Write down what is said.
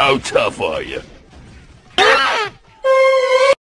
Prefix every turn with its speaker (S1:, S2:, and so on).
S1: How tough are you?